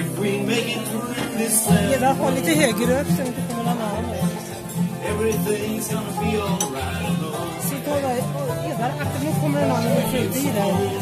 If we make it through this Hela, ha lite högerrör så vi kommer landa av. Er. Everything's gonna be alright. Sitt och övar. Er- akta, nu kommer någon med flytbil här.